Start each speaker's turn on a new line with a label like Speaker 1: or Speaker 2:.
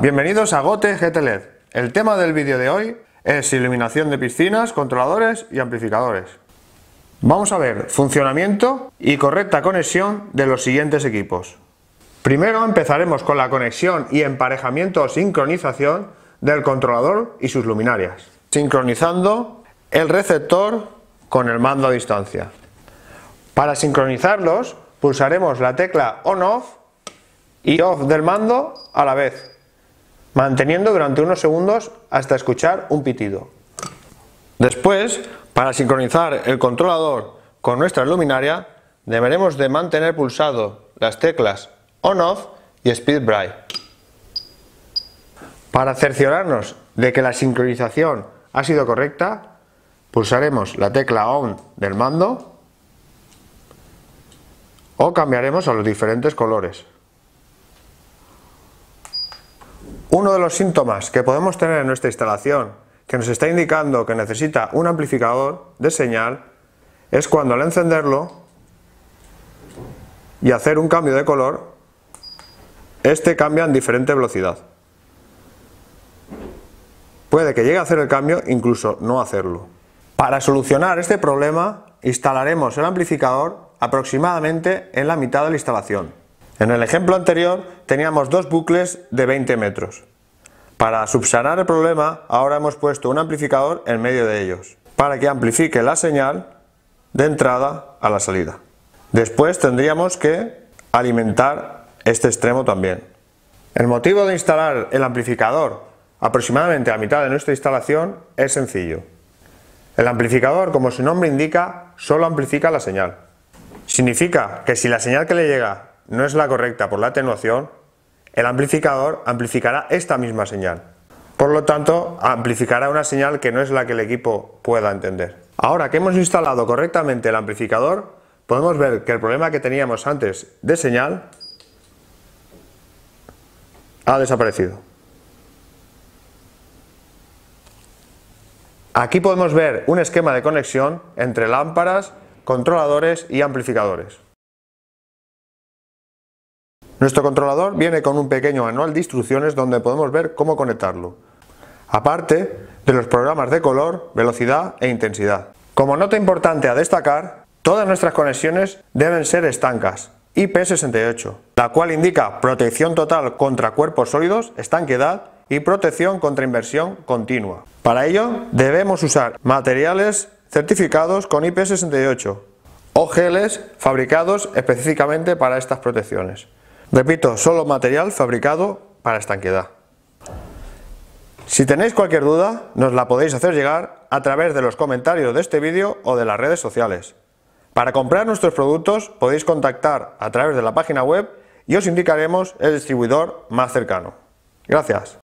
Speaker 1: Bienvenidos a Gote GTLED. El tema del vídeo de hoy es iluminación de piscinas, controladores y amplificadores. Vamos a ver funcionamiento y correcta conexión de los siguientes equipos. Primero empezaremos con la conexión y emparejamiento o sincronización del controlador y sus luminarias, sincronizando el receptor con el mando a distancia. Para sincronizarlos pulsaremos la tecla ON-OFF y OFF del mando a la vez manteniendo durante unos segundos hasta escuchar un pitido. Después, para sincronizar el controlador con nuestra luminaria, deberemos de mantener pulsado las teclas On-Off y Speed Bright. Para cerciorarnos de que la sincronización ha sido correcta, pulsaremos la tecla ON del mando o cambiaremos a los diferentes colores. Uno de los síntomas que podemos tener en nuestra instalación que nos está indicando que necesita un amplificador de señal es cuando al encenderlo y hacer un cambio de color, este cambia en diferente velocidad. Puede que llegue a hacer el cambio, incluso no hacerlo. Para solucionar este problema, instalaremos el amplificador aproximadamente en la mitad de la instalación. En el ejemplo anterior teníamos dos bucles de 20 metros. Para subsanar el problema, ahora hemos puesto un amplificador en medio de ellos, para que amplifique la señal de entrada a la salida. Después tendríamos que alimentar este extremo también. El motivo de instalar el amplificador aproximadamente a mitad de nuestra instalación es sencillo. El amplificador, como su nombre indica, solo amplifica la señal. Significa que si la señal que le llega no es la correcta por la atenuación, el amplificador amplificará esta misma señal. Por lo tanto, amplificará una señal que no es la que el equipo pueda entender. Ahora que hemos instalado correctamente el amplificador, podemos ver que el problema que teníamos antes de señal ha desaparecido. Aquí podemos ver un esquema de conexión entre lámparas, controladores y amplificadores. Nuestro controlador viene con un pequeño manual de instrucciones donde podemos ver cómo conectarlo, aparte de los programas de color, velocidad e intensidad. Como nota importante a destacar, todas nuestras conexiones deben ser estancas, IP68, la cual indica protección total contra cuerpos sólidos, estanquedad y protección contra inversión continua. Para ello debemos usar materiales certificados con IP68 o geles fabricados específicamente para estas protecciones. Repito, solo material fabricado para estanquedad. Si tenéis cualquier duda, nos la podéis hacer llegar a través de los comentarios de este vídeo o de las redes sociales. Para comprar nuestros productos podéis contactar a través de la página web y os indicaremos el distribuidor más cercano. Gracias.